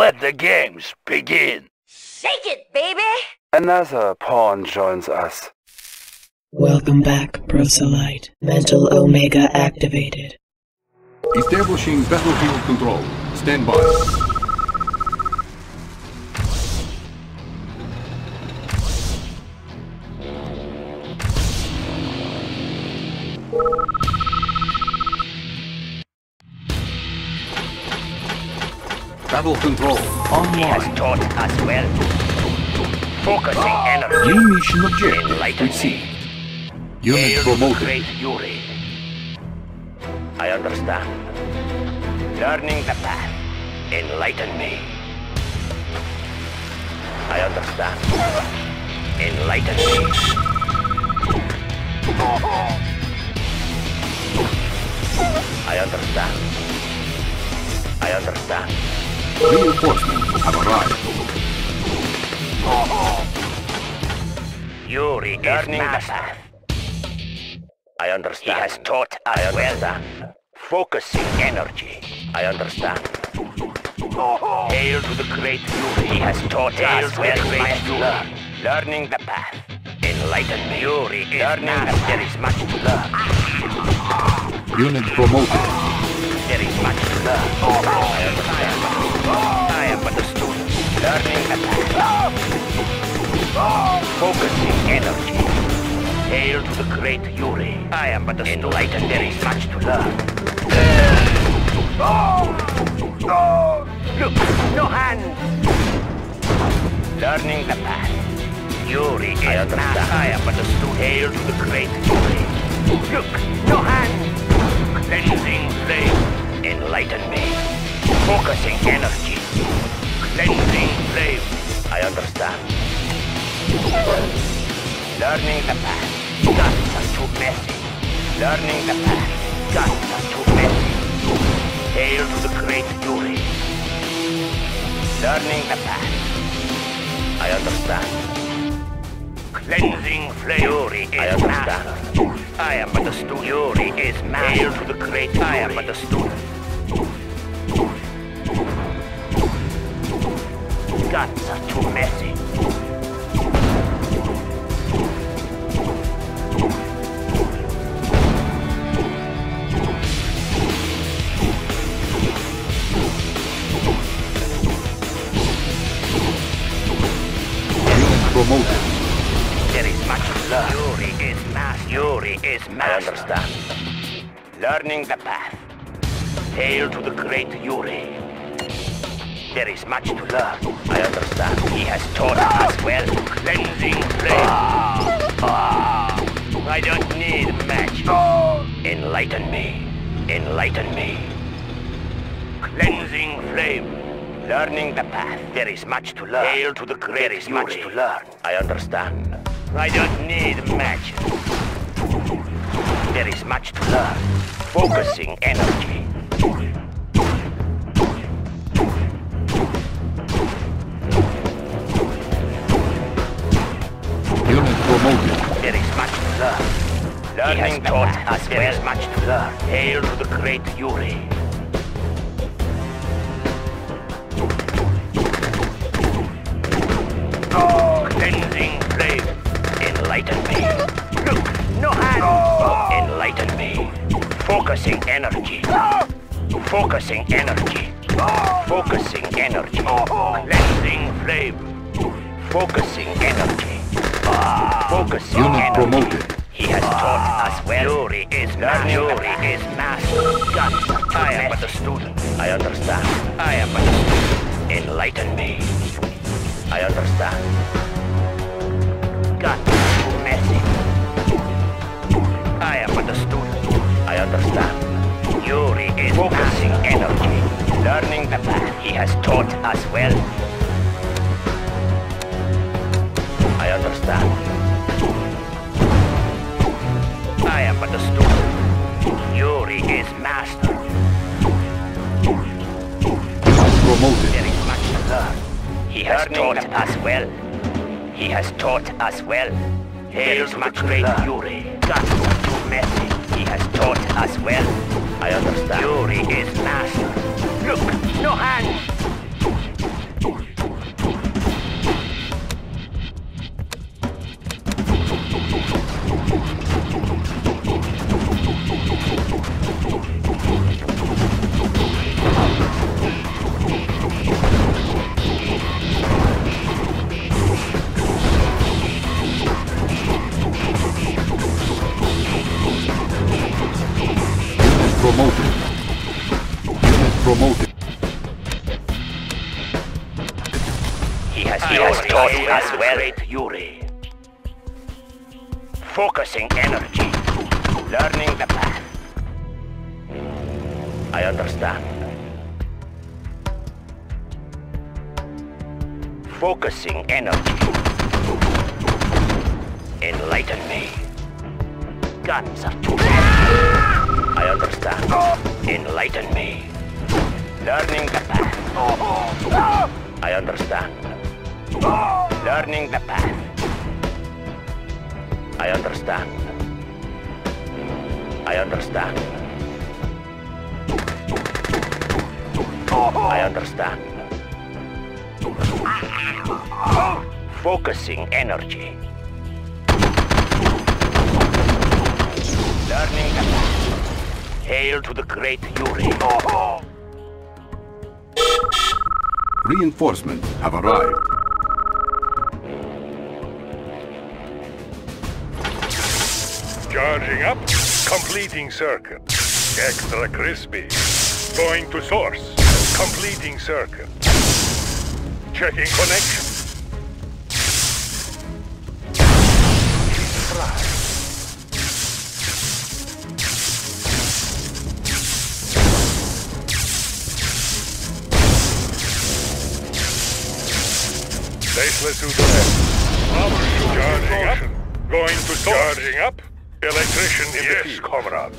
Let the games begin. Shake it, baby! Another pawn joins us. Welcome back, Proselyte. Mental Omega activated. Establishing battlefield control. Stand by. Battle control He has online. taught us well. Focusing ah. energy. New mission objective received. Unit Hail promoted. great Yuri. I understand. Learning the path. Enlighten me. I understand. Enlighten me. I understand. I understand. Reinforcements have arrived. Yuri is Learning master. I understand. He has taught us well. Focusing energy. I understand. Hail to the great Yuri. He has taught Hail us well. Great Yuri. Learning the path. Enlighten me. Yuri is Learning master. There is much to learn. Unit promoted. There is much to learn. I understand. I am but a student. Learning the path. Focusing energy. Hail to the great Yuri. I am but a student. Enlightened. There is much to learn. Look, no hands. Learning the path. Yuri is I understand. I am but a student. Hail to the great Yuri. Look, no hands. Cleansing flame. Enlighten me. Focusing energy. Cleansing flame. I understand. Learning the path. Guts are too messy. Learning the path. Guts are too messy. Hail to the great Yuri. Learning the path. I understand. Cleansing. Yuri is I understand. I am but a student. Yuri is master. Hail to the great Yuri. I am but a student. Guts are too messy. Promoted. There is much to learn. Yuri is master. Yuri is master. I understand. Learning the path. Hail to the great Yuri. There is much to learn. I understand. He has taught us well. Cleansing flame. I don't need magic. Enlighten me. Enlighten me. Cleansing flame. Learning the path. There is much to learn. Hail to the great There is much to learn. I understand. I don't need magic. There is much to learn. Focusing energy. Learning taught us there is much to learn. Hail to the great Yuri. Oh, Cleansing flame. Enlighten me. Look, no hand. Enlighten me. Focusing energy. Focusing energy. Focusing energy. Cleansing flame. Focusing energy. Focusing Unit energy. promoted. He has taught us well. Yuri is master. Yuri is master. Guns. I am but a student. I understand. I am but a student. Enlighten me. I understand. Guns messy. I am but a student. I understand. Yuri is focusing energy. Learning the path. He has taught us well. I understand. But a student. Yuri is master. Promoted. There is much to learn. He has taught us well. He has taught us well. Hail to the great Yuri. Guns are too messy. He has taught us well. I understand. Yuri is master. Look, no hands. Has taught well. Great Yuri. Focusing energy. Learning the path. I understand. Focusing energy. Enlighten me. Guns are too I understand. Enlighten me. Learning the path. I understand. Learning the path. I understand. I understand. I understand. Focusing energy. Learning the path. Hail to the great Yuri. Reinforcements have arrived. Charging up, completing circuit. Extra crispy. Going to source, completing circuit. Checking connection. Faceless to charging up. Going to source. Charging up. Electrician in yes, the field. comrade.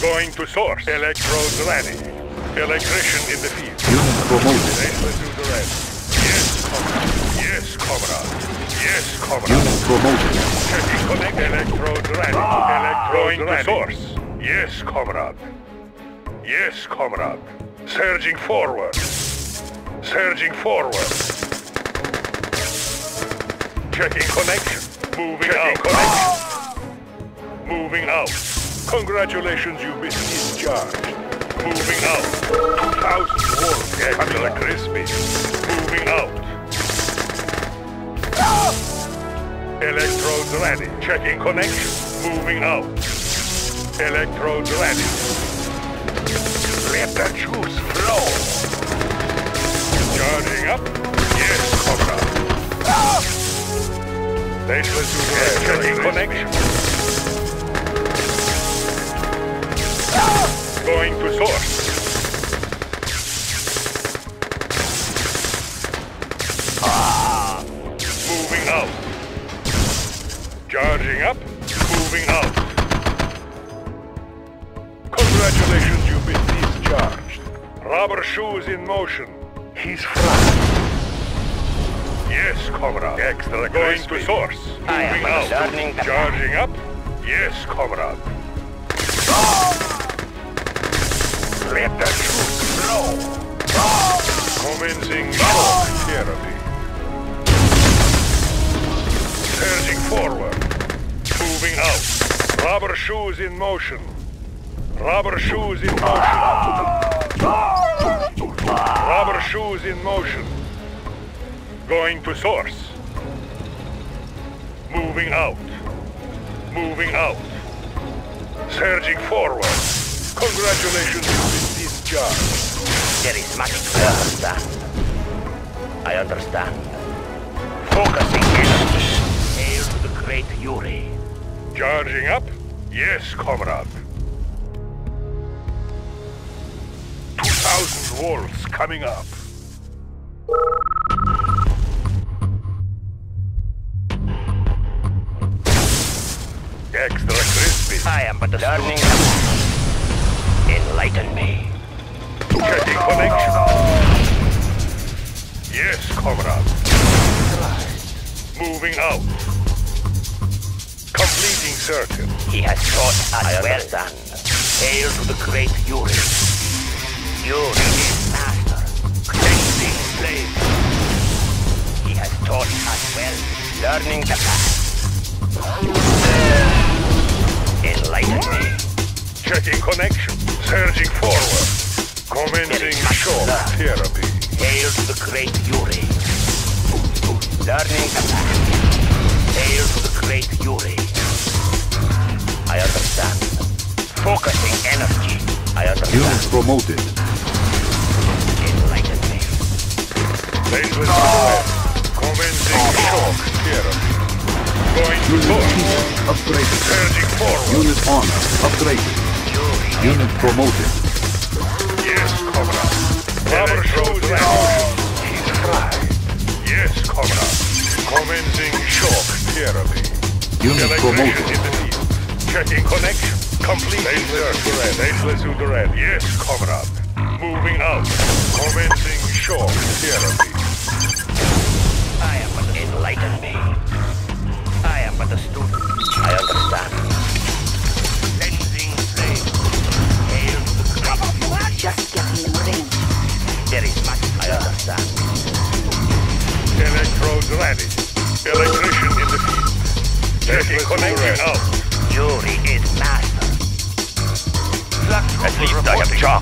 Going to source. Electrodes ready. Electrician in the field. Unit promoted. Faceless to the left. Yes, comrade. Yes, comrade. Yes, comrade. Unit promoted. Checking connect. Electrodes ready. Ah! Electrodes Going ready. to source. Yes, comrade. Yes, comrade. Surging forward. Surging forward. Checking connection. Moving Checking out. connection. Moving out. Congratulations, you've been discharged. Moving out. 2,000 wolves coming like crispy. Moving out. Electrodes ready. Checking connection. Moving out. Electrodes ready. Let the juice flow. Charging up. Yes. Faceless to the checking connection. Going to source. Ah, moving out. Charging up. Moving out. Congratulations, you've been discharged. Rubber shoes in motion. He's flying. Yes, comrade. Extra going to source. I am Moving out. Charging up. Yes, comrade. Ah! Let the truth flow. Commencing shock therapy. Surging forward. Moving out. Rubber shoes in motion. Rubber shoes in motion. Rubber shoes in motion. Going to source. Moving out. Moving out. Surging forward. Congratulations, There is much to understand. I understand. Focusing energy. Hail to the great Yuri. Charging up? Yes, comrade. 2,000 wolves coming up. Extra crispy. I am but a learning. Enlighten me. Checking connection. Yes, comrade. Moving out. Completing circuit. He has taught us well done. Hail to the great Yuri. Yuri is master. Cleansing slave. He has taught us well. Learning the path. Enlighten me. Checking connection. Surging forward. Commencing shock therapy. Hail to the great Yuri. Learning the path. Hail to the great Yuri. I understand. Focusing energy. I Unit understand. promoted. Enlighten me. Faceless to the left. therapy. Going to Unit push. peace upgraded. Surging forward. Unit honor upgraded. Unit promoted. Yes, comrade. Rubber shows. He's fried. Yes, comrade. Commencing shock therapy. Unit promoted. Checking connection. Complete. Faceless Udoran. Faceless Udoran. Yes, comrade. Moving out. Commencing shock therapy. I am but enlighten me. I am but a student. I understand. Just getting in range. There is much I understand. Electrodes ready. Electrician in the field. Checking connection out. Yuri is master. At least I have chalk.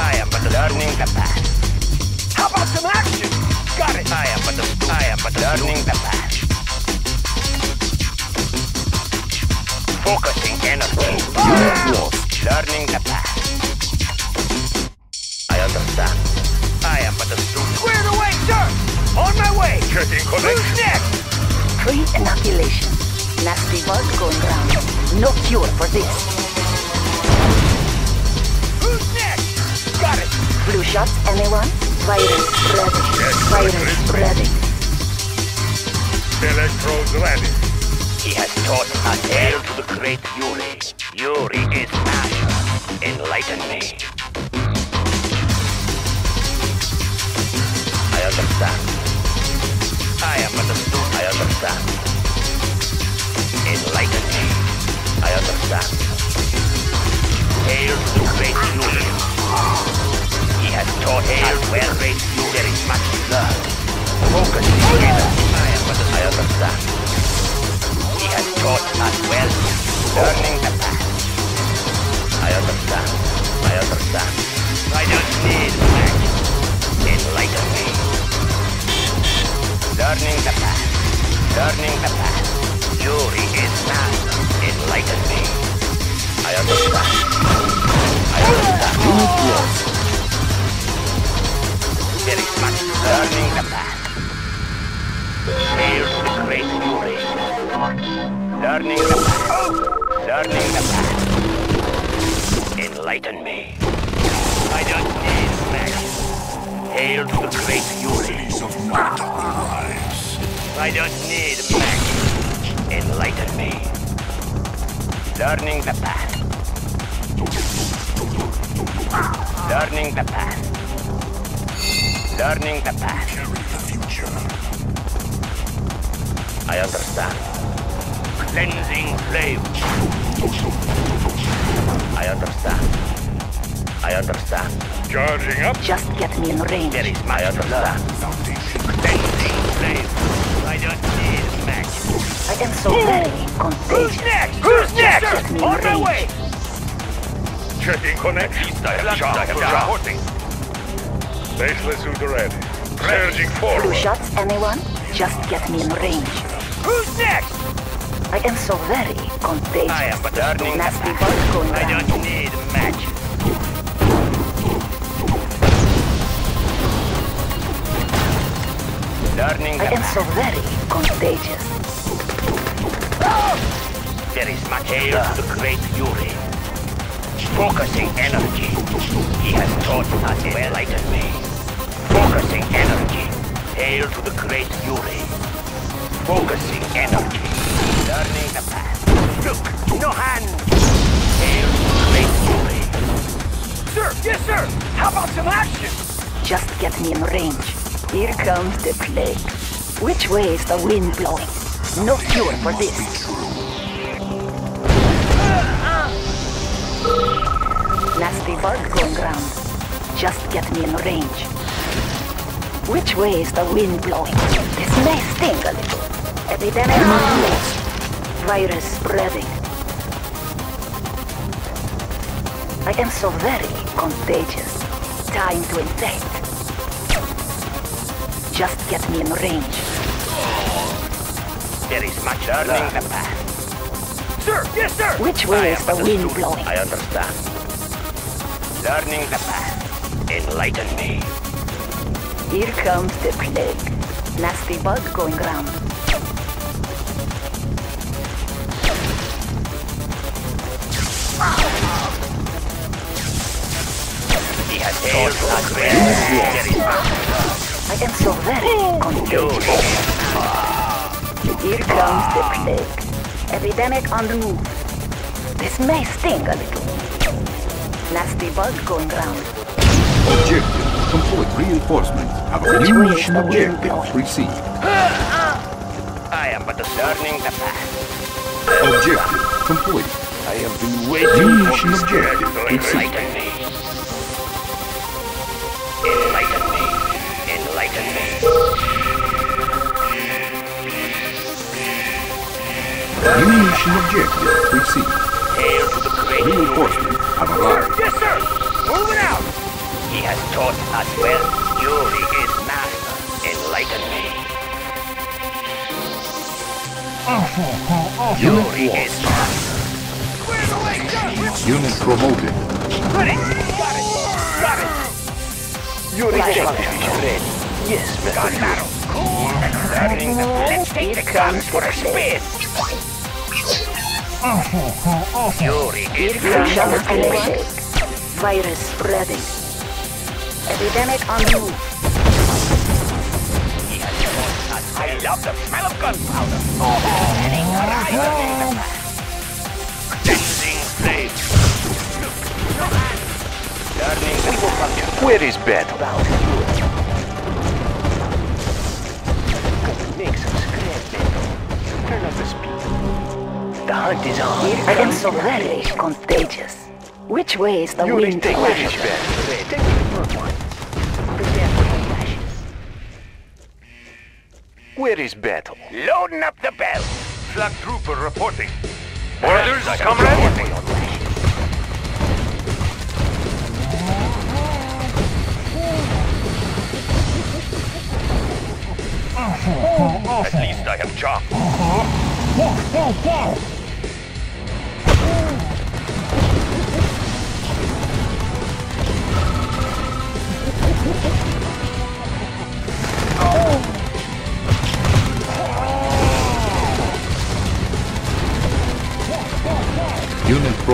I am but learning the path. How about some action? Got it. I am but a, I am but learning the path. Focusing energy. Way! Checking Who's next? Pre-inoculation. Nasty bug going round. No cure for this. Who's next? Got it. Blue shots, anyone? Virus spreading. Yes, Virus Chris. spreading. Electrodes ready. He has taught us hail to the great Yuri. Yuri is master. Enlighten me. I understand. I am student. I understand. Enlighten me. I understand. Hail to great Yuri. He has taught us well, great Yuri. There is much to learn. Focus together. I am a I understand. He has taught us well, learning the path. I understand. I understand. Learning the path. Learning the path. Yuri is master. Enlighten me. I understand. I understand. Unit lost. There is much learning the path. To the great Yuri. Learning the path. Learning the path. Enlighten me. I don't need magic. Hail to the great Yuri. I don't need magic. Enlighten me. Learning the path. Learning the path. Learning the path. I understand. Cleansing flame. I understand. I understand. Charging up. Just get me in range. There is my understand. Cleansing flame. I don't need magic. I am so very Who's contagious. next? Who's next? Get On my range. way. Checking connection. I have shot. I have shot. Faceless Udoran. Surging Blue forward. shots, anyone? Just get me in range. Who's next? I am so very contagious. I am but learning Nasty path. bug going I round. don't need magic. Learning I the am so very contagious. There is much hail to the great Yuri. Focusing energy. He has taught us to enlighten me. Focusing energy. Hail to the great Yuri. Focusing energy. Learning the path. Look, no hand. Hail to the great Yuri. Sir, yes sir. How about some action? Just get me in range. Here comes the plague. Which way is the wind blowing? No cure for this. Nasty bug going round. Just get me in range. Which way is the wind blowing? This may sting a little. Epidemic. Virus spreading. I am so very contagious. Time to infect. Just get me in range. There is much learning the path. Sir, yes sir. Which way I is the wind blowing? I understand. Learning the path. Enlighten me. Here comes the plague. Nasty bug going round. He has us well. I am so very contagious. Here comes the plague. Epidemic on the move. This may sting a little. Nasty bug going round. Objective complete. Reinforcement of Which new mission the objective received. I am but discerning the path. Objective complete. I have been New waiting for mission this objective received. New mission objective received. Hail to the great Reinforcement have arrived. Yes, sir. Moving out. He has taught us well. Yuri is master. Enlighten me. Unit Yuri is lost. master. Square away, sir. Unit promoted. Ready. Got it. Got it. Yuri is Ready. Yes, Mr. Gun battle. Cool and learning the... Let's take the guns for a spin. Yuri is Here comes the master. plague. Virus spreading. Epidemic on the move. He has taught us. I love the smell of gunpowder. Heading horizon. Blazing flames. Learning we will puncture. Where is battle? Make some scrap, Turn up the speed. The hunt is on. Here I am so very contagious. Which way is the Yuri, wind take blowing? this back. Take the front. Prepare for flashes. Where is battle? Loading up the bell. Flak trooper reporting. Orders, comrade. At least I have chalk.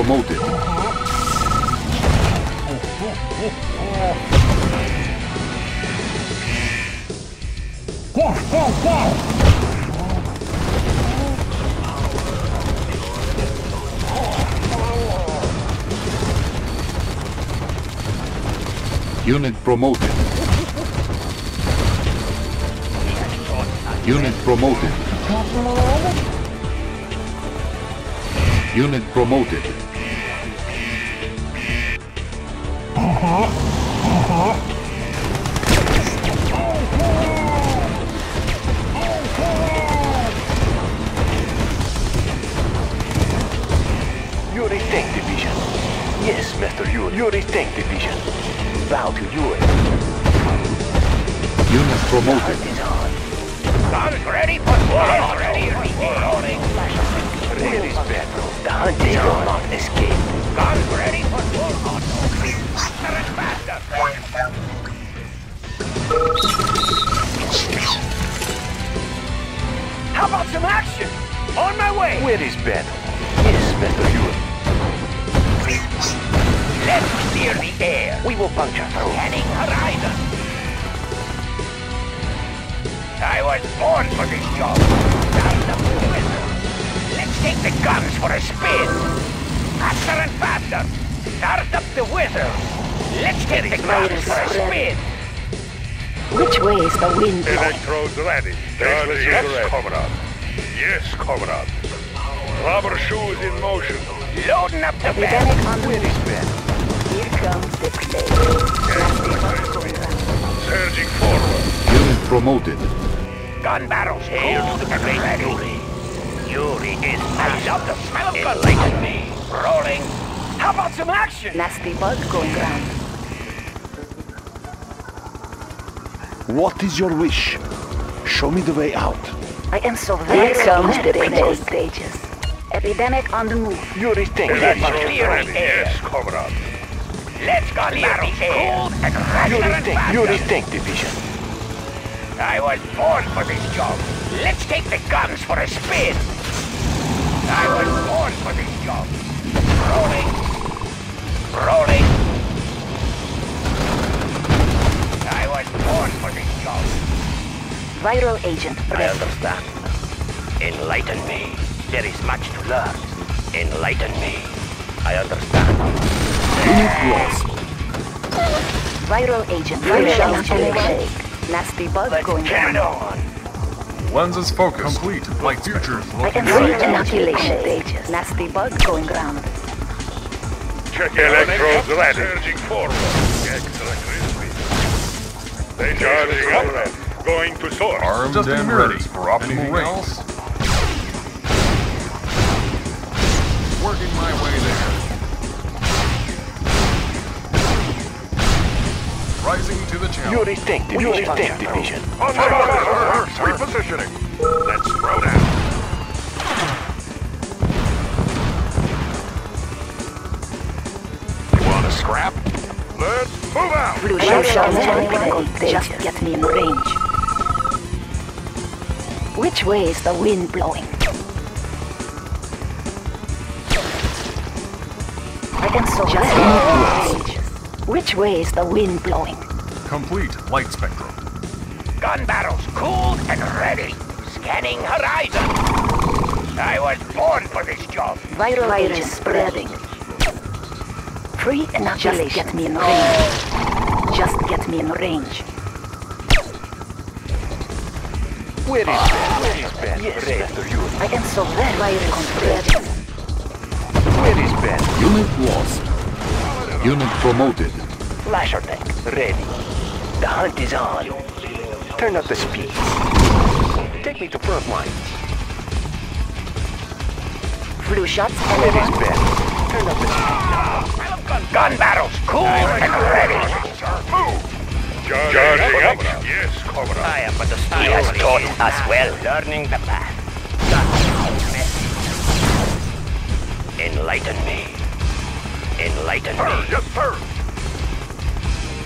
Promoted. Unit promoted. Unit promoted. Unit promoted. Promoted. Guns ready for war. ready? The hunt is will not escape. Guns ready for war. How about some action? On my way. Where is battle? Yes, Yuri. Let's clear the air. We will puncture through. Heading horizon. I was born for this job. Start up the whistle. Let's take the guns for a spin. Faster and faster. Start up the whistle. Let's take the guns for a spin. Which way is the wind blowing? Electrodes ready. Charlie yes, ready. comrade. Yes, comrade. Rubber shoes in motion. Loading up the Epidemic bed. on the Where is move. bed? Here comes the plague. Nasty bug going round. Surging forward. Unit promoted. Gun barrels. Hail to the great Yuri. Yuri is I love the smell of gun. Enlighten me. Rolling. How about some action? Nasty bug going round. What is your wish? Show me the way out. I am so very Here comes the plague stages. Epidemic on the move. Yuri think Electrodes Let's clear the air. Yes, comrade. Let's gun barrels. Cool and faster Yuri and Tank, faster. Yuri Tank Division. I was born for this job. Let's take the guns for a spin. I was born for this job. Rolling. Rolling. I was born for this job. Viral agent I understand. Enlighten me. There is much to learn. Enlighten me. I understand. Unit lost. Viral agent Viral Anyone? Nasty bug Let's going get on. Lenses focused. Complete. Light futures I looking can see right. inoculation stages. Nasty bug going ground. Check electrodes ready. Surging forward. Extra crispy. They charging up. Going to source. Armed Adjusting and mirrors ready. for optimal range. Working my way there. Rising to the challenge. Your detective, your detective division. On the mark. Repositioning. Let's throw down. You want a scrap? Let's move out. Blue shot shots anyone? Just get me in range. Which way is the wind blowing? I can so just in range. Which way is the wind blowing? Complete light spectrum. Gun barrels cooled and ready. Scanning horizon. I was born for this job. Viral virus spreading. Free inoculation. Just get me in range. Just get me in range. Where is Ben? Where is Ben? Yes, Master Unit. I am so very virus spreading. Where is Ben? Unit lost. Unit promoted. Flasher tank ready. The hunt is on. Turn up the speed. Take me to front line. Blue shots Where is anyone? Ben? Turn up the speed. Gun, gun barrels cooled and ready. Move. Charging up. Yes, Comrade. I am but the He has taught us well. Learning the path. Enlighten me. Enlighten Sir, me. yes, sir.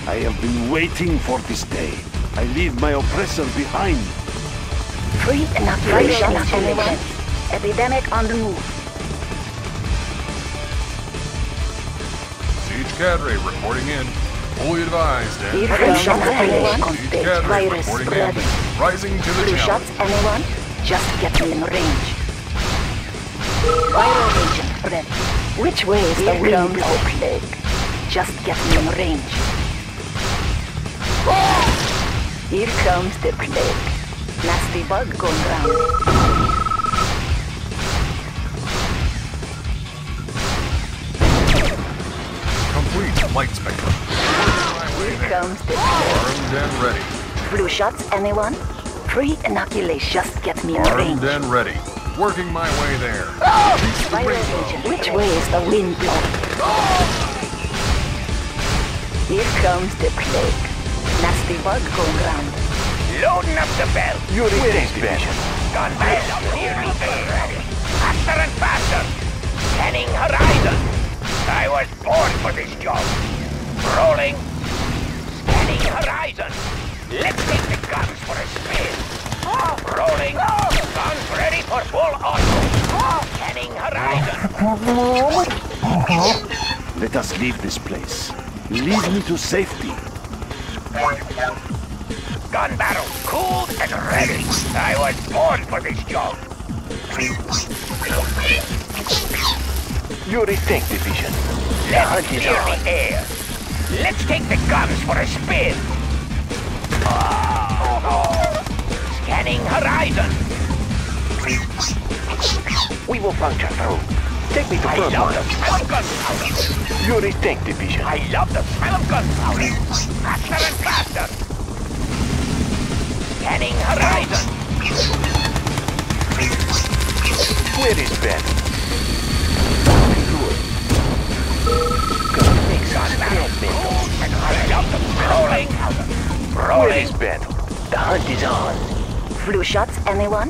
I have been waiting for this day. I leave my oppressor behind. Free inoculation anyone? Epidemic on the move. Siege cadre reporting in. Fully advised Blue and shots anyone? Siege cadre virus reporting in. Rising to the Blue shots challenge. anyone? Just get me in range. Viral agent ready. Which way is the wind blowing? Just get me in range. Here comes the plague. Nasty bug going round. Complete light spectrum. Here comes the plague. Armed and ready. Blue shots anyone? Free inoculation. Just get me in range. Armed and ready. Working my way there. Viral agent, which way is the wind blowing? Here comes the plague. Nasty bug going round. Loading up the belt. You're bell. Your division. Gun barrels nearly ready. Faster and faster. Scanning horizon. I was born for this job. Rolling. Scanning horizon. Let's take the guns for a spin. Rolling. Guns ready for full auto. Scanning horizon. Let us leave this place. Lead me to safety. Gun barrels cooled and ready. I was born for this job. Your tank division. Let's clear the air. Let's take the guns for a spin. Scanning horizon. We will puncture through. Take me to I love the smell of gunpowder. Your tank division. I love the smell of gunpowder. Faster and faster. Scanning horizon. Where is Ben? Good. Good mix on that. And I love the rolling. Rolling. Where is Ben? The hunt is on. Blue shots anyone?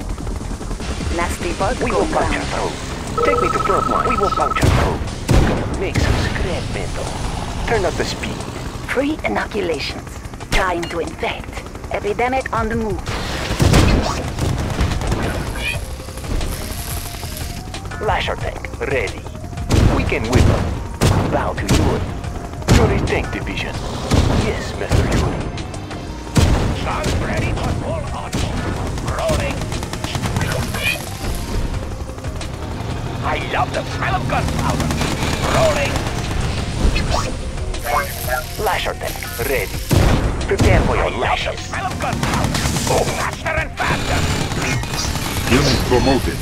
Nasty bug We will going puncture round. through. Take me to front line. We will puncture through. Make some scrap metal. Turn up the speed. Free inoculations. Trying to infect. Epidemic on the move. Lasher tank, ready. Weekend whipper. Bow to Ewan. Yuri tank division. Yes, Mr. Ewan. Guns ready for full I love the smell of gunpowder. Rolling. Lasher tank, ready. Prepare for your lashes. smell of gunpowder. Go faster and faster. Unit promoted.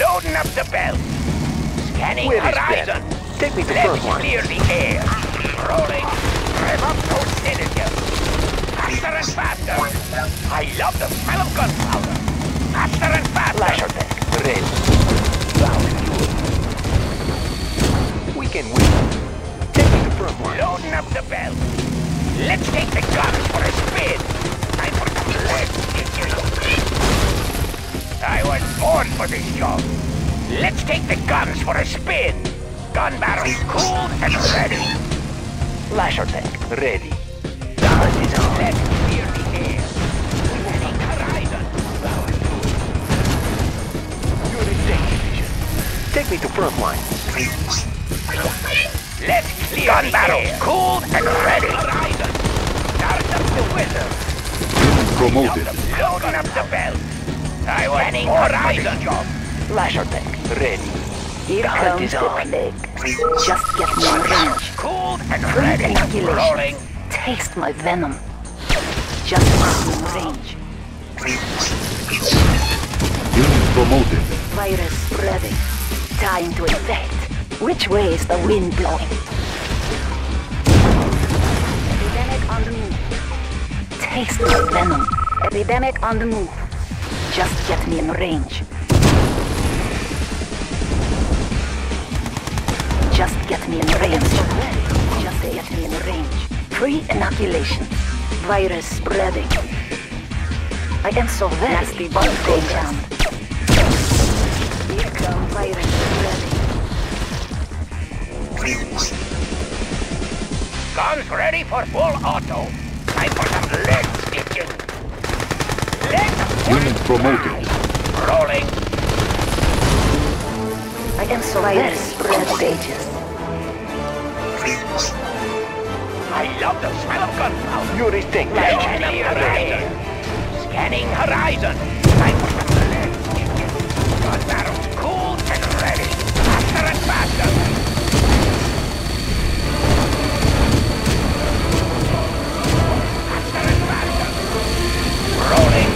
Loading up the belt. Scanning horizon. Take me to Let front line. clear the air. Rolling. Rev up those cylinders. Faster and faster. I love the smell of gunpowder. Faster and faster. Lasher tank. Ready. We win. Take me to front line. Loading up the belt. Let's take the guns for a spin. Time for some lead. I was born for this job. Let's take the guns for a spin. Gun barrels cooled and ready. Lasher tank ready. Gun is on. Let's clear the air. Scanning horizon. You're the. Take me to front line. Let's clear Gun the barrels air. cooled and ready. Horizon. Start up the wizard. Unit promoted. Loading up the belt. I was Scanning horizon. job. Lasher tank ready. Here The hunt comes is the on. plague. Just get me in range. Cooled and Free ready. inoculation. Rolling. Taste my venom. Just get me in range. Unit promoted. Virus spreading. Time to infect. Which way is the wind blowing? Epidemic on the move. Taste my venom. Epidemic on the move. Just get me in range. Just get me in range. Just get me in range. Free inoculation. Virus spreading. I am so very nasty bug. Here come virus spreading. Guns ready for full auto. Time for some leg stitching. Leg Unit promoted. rolling. I am so very spread stages. I love the smell of gunpowder. Yuri tank Scanning horizon. Scanning horizon. Time Rolling.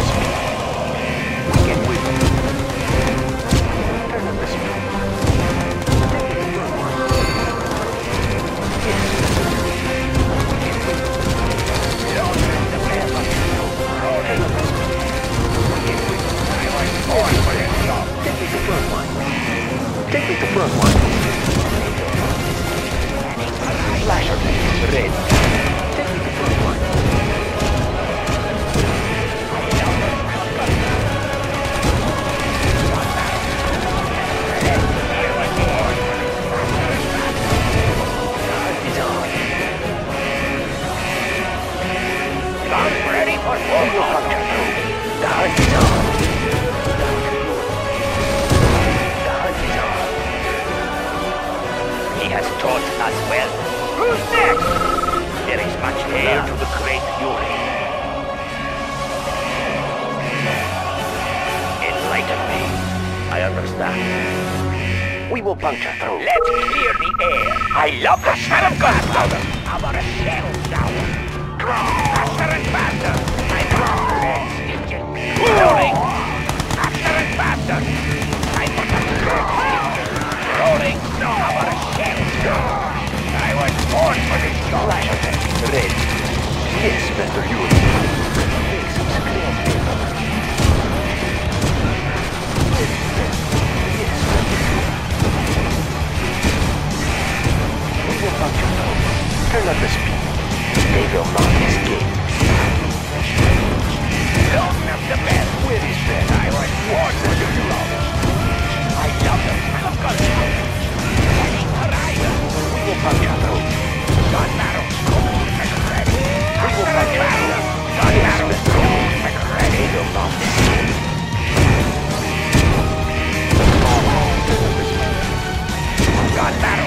Up understand. We will puncture through. Let's clear the air. I love the smell of gunpowder. Our shell sour. Faster and faster. I draw. Let's engine. Rolling. Faster and faster. I put a Rolling. Our shell sour. I was born for this job. Red. Yes, Mr. Yuri. Make some screen paper. Will function now. Turn up the speed. They will not escape. Don't up the bell. Where is Ben? I was born for the job. I love them. I'm gonna Heading horizon. We will function now. Gun barrels cold and ready. We will function now. Gun barrels cold and ready. They will not escape. Gun barrels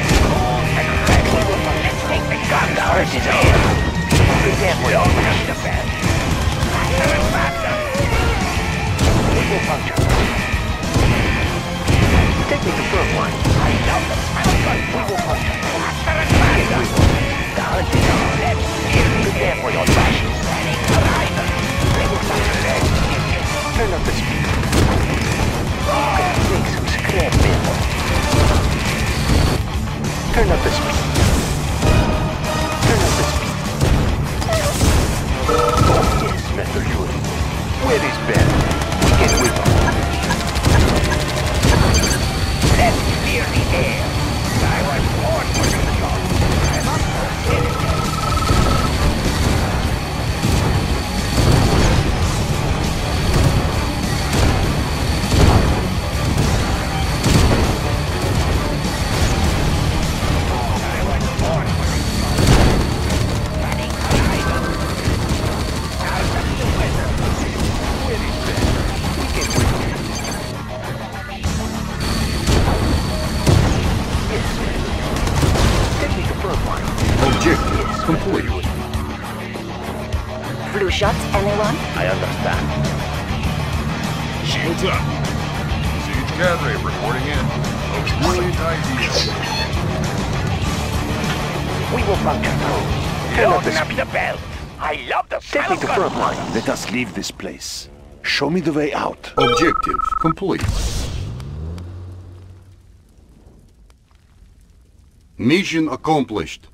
Let us leave this place. Show me the way out. Objective complete. Mission accomplished.